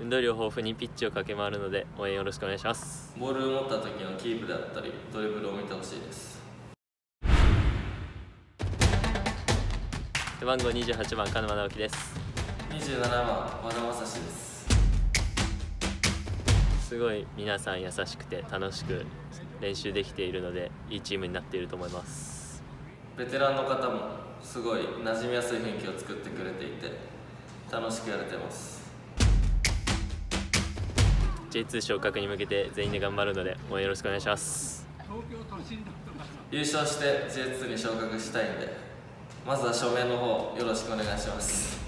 運動量豊富にピッチを駆け回るので応援よろしくお願いします。ボールを持った時のキープであったりドリブルを見てほしいです。背番号28番金間直樹です。27番和田正史です。すごい皆さん優しくて楽しく練習できているのでいいチームになっていると思います。ベテランの方もすごい馴染みやすい雰囲気を作ってくれていて楽しくやれてます J2 昇格に向けて全員で頑張るので応援よろしくお願いします。優勝して J2 に昇格したいんでまずは署名の方よろしくお願いします。